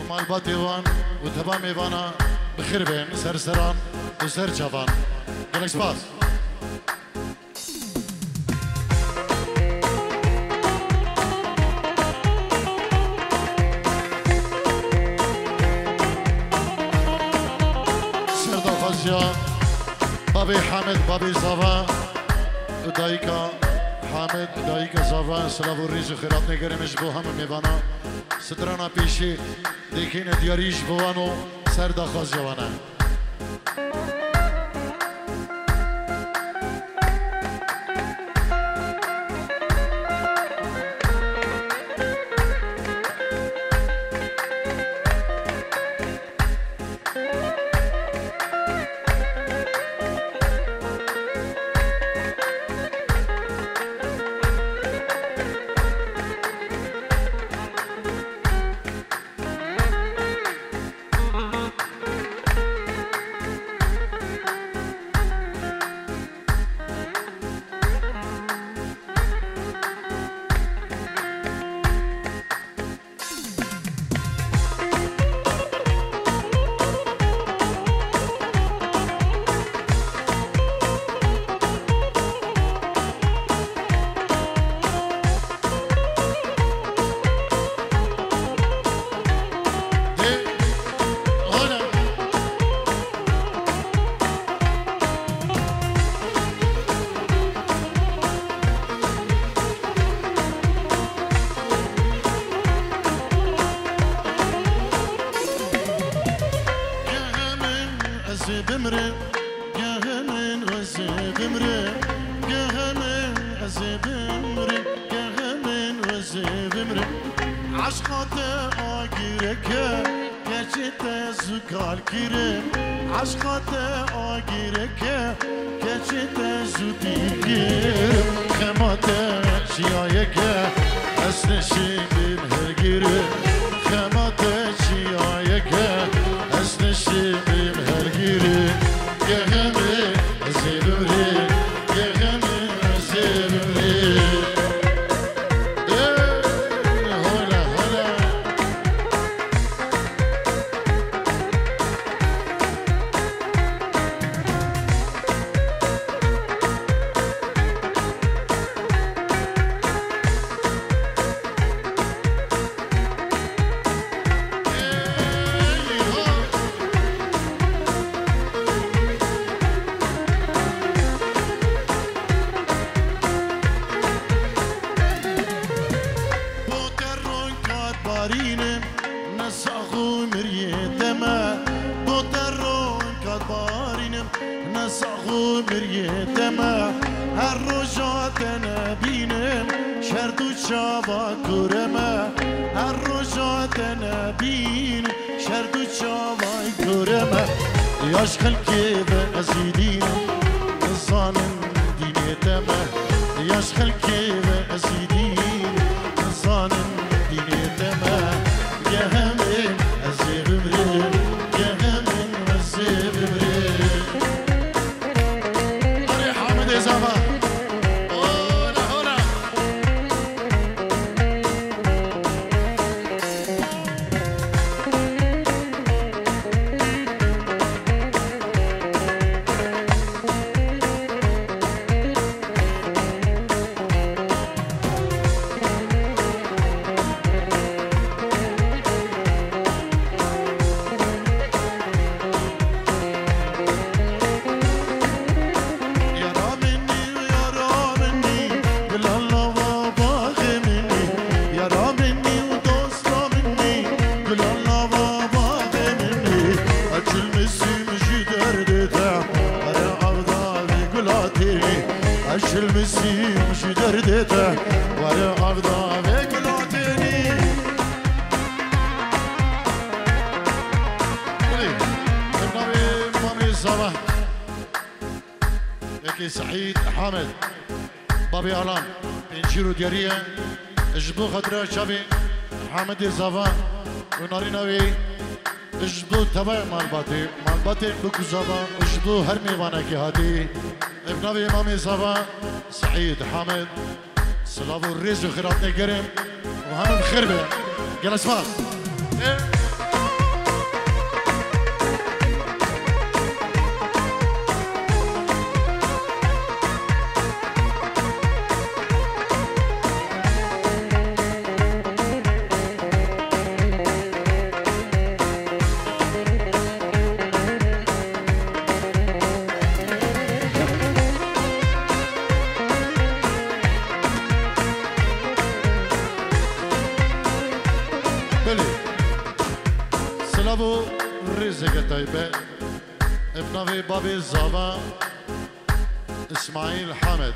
ու մալբատ իվան ու թվամ իվանա բխիրվեն սերսրան ու սերջավան գնեք սպաս Բաբի Համեդ Բաբի Զավա դայիկա Համեդ դայիկա Զավա սլավուրիժը խերատներ գերեմեջ բոհամը մեվանա ստրանապիշի دیگه دیاریش بوانو سر جوانه aşkın ki مسي دردتا وأنا اغضابي قلاتيني قولي النبي مامي صباح يكي سعيد حامد بابي علام انجيرو ديارية اجبو خدرة شابي حامد زافا وناري نوي اجبو تبع مالباتي مالباتي بكو زافا اجبو هر ميوانا كي هاتي ابنابي امامي زافا سعيد حامد سلافو الريز وخيرات نقرم وهم بخربة قال اسمع. Babi Babi Zava İsmail Hamed.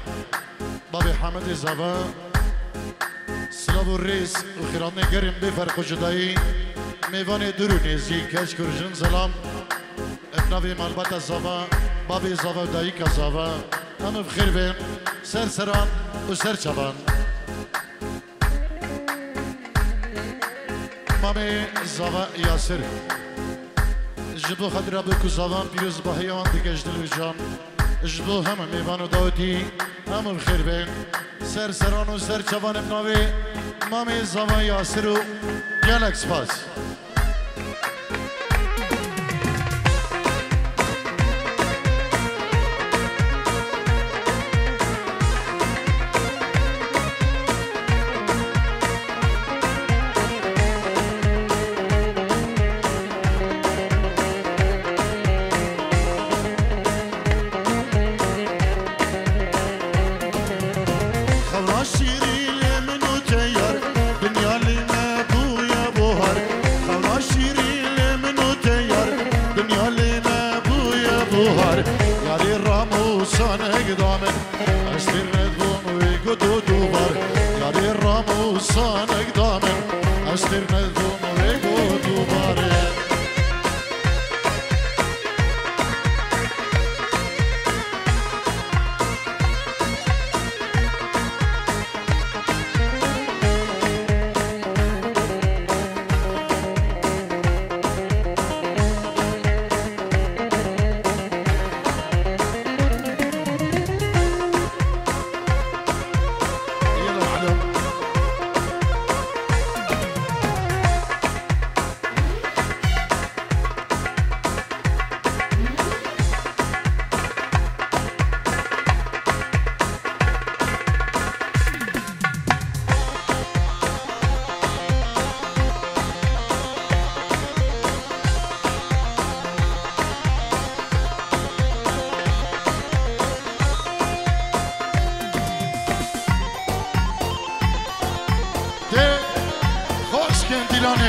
Babi Hamed Zava Slav Reis Xiramne gerim bi farkı cüdayi Meyvane dürü nezgi keş kürcün zalam Ebnavi malbata Zava Babi Zava dayika Zava Hem bxir Ser seran u ser çaban. Mami Zava Yasir ji bo xwe dira bikuzavan pîroz bi heya wan digejtin wî can ji bo hema mêvan û dawetî hemû xêr be ser seran û ser çevan em navê mamê zavan yasir û gelek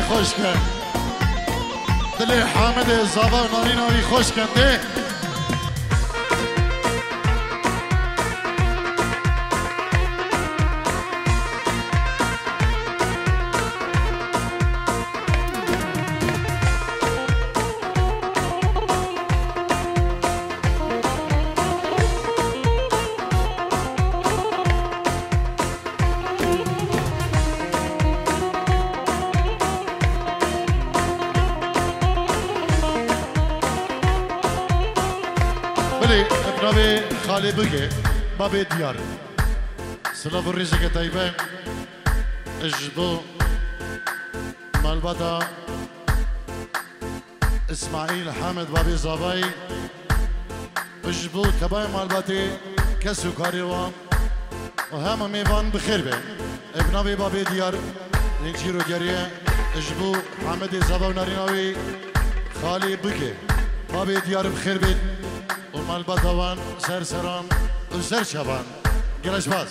خوش کن. دل حامد زاوا ناری ناری خوش کنده خالي بقي بابي ديار سلاف الرزق طيبة اجبو مالبدا اسماعيل حامد بابي زاباي اجبو تباي مالباتي كسو كاريوان وهم ميفان بخير بي ابنابي بابي ديار نجيرو جريه اجبو حامد زابا وناريناوي خالي بقي بابي ديار بخير بيت malbatavan, serseran, özler çaban, gelişmez.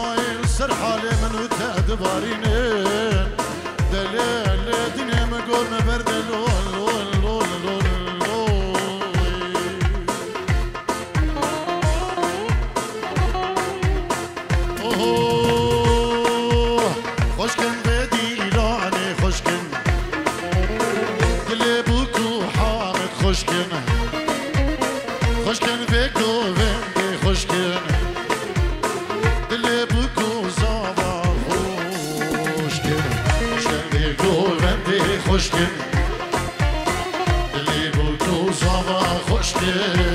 مويل سر حالي من وتعد بارينين. وندی خوشکنه دل بگو زاوا خوشکنه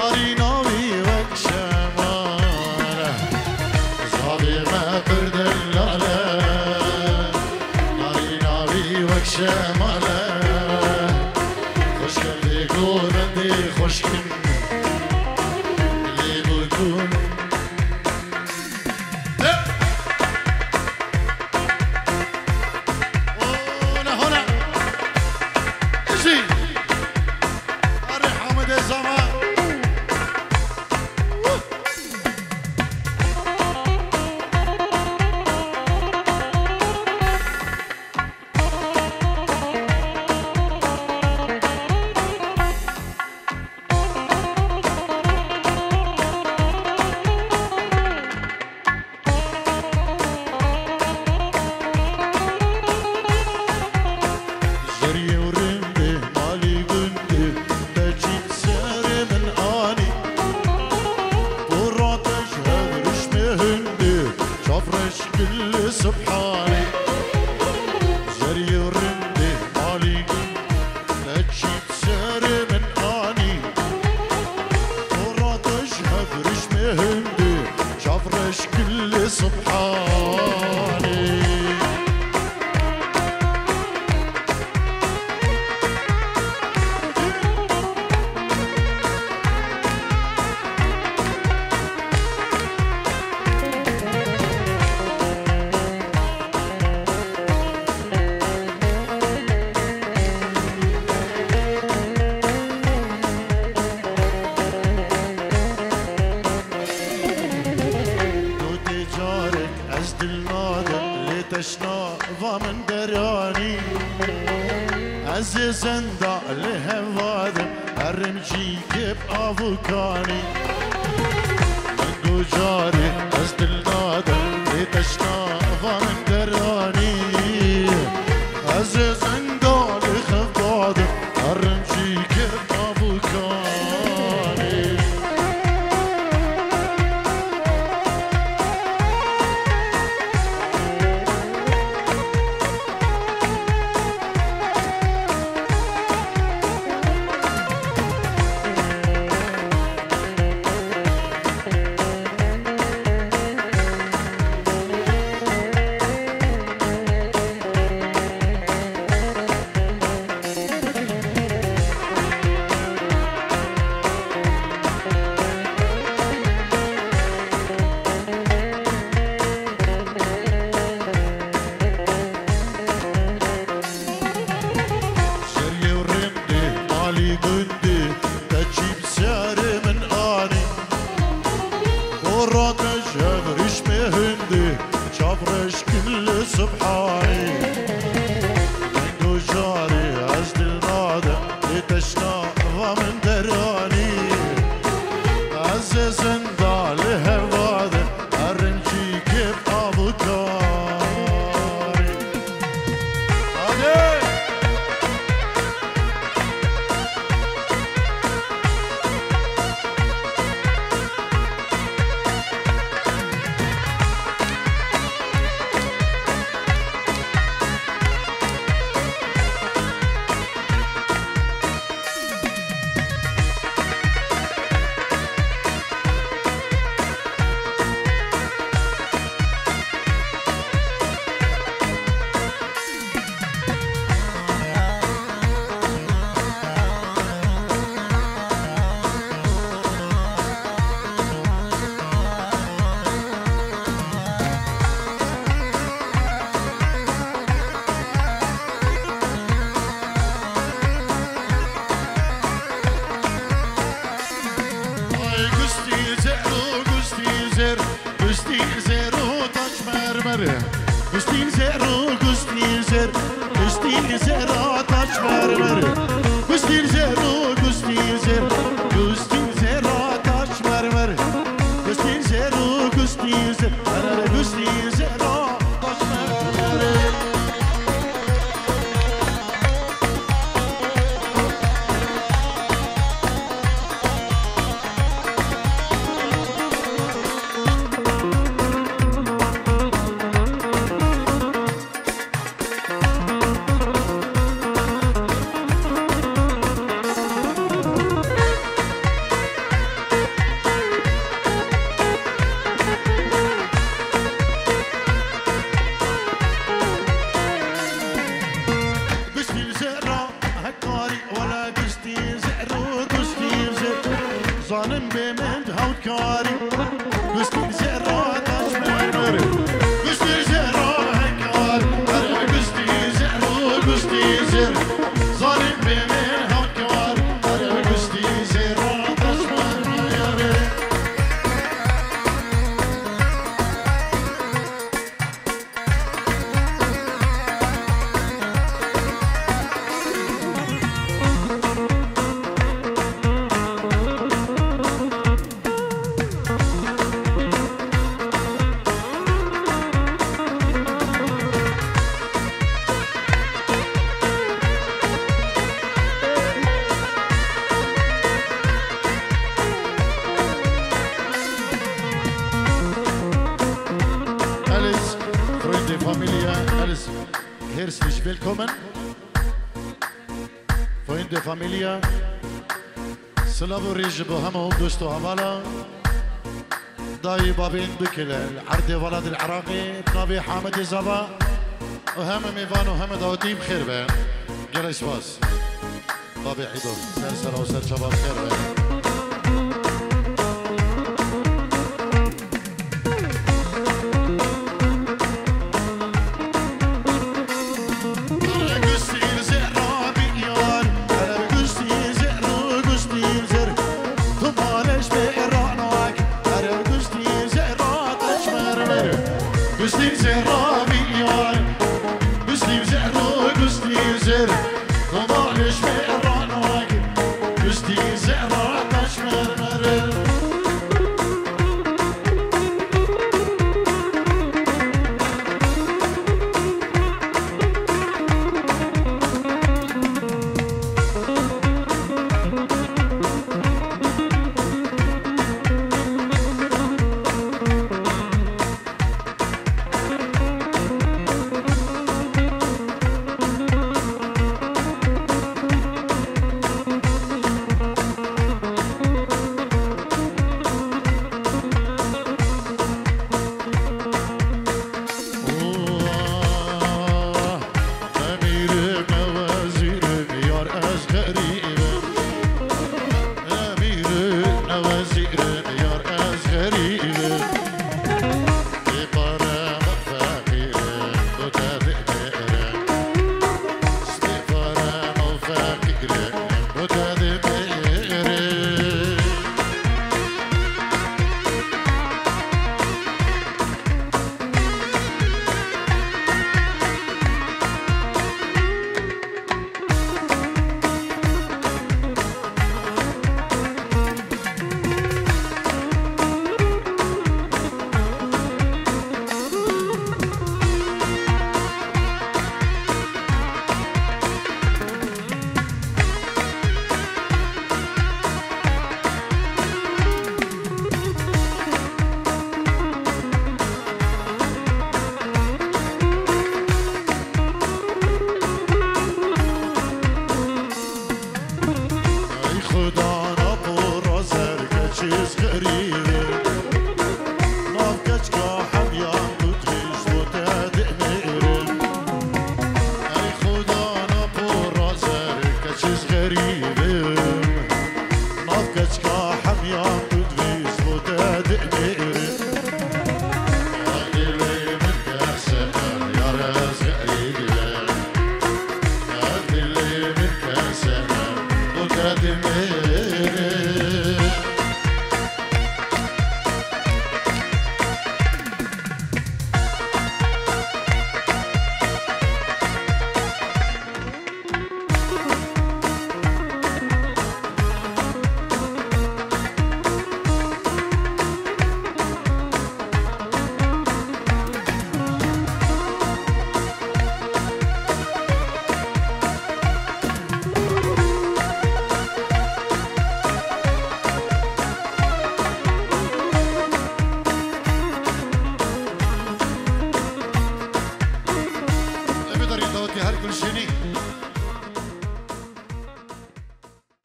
Marina. good Mr. Zero سوريج همو دوستو همالا. داي بابين بكل العردي ولد العراقي بنبي حامد زبا وهم ميفان وهم داوتي خير بي جلس باس بابي عيدو سلسلة وسلسلة خير بي.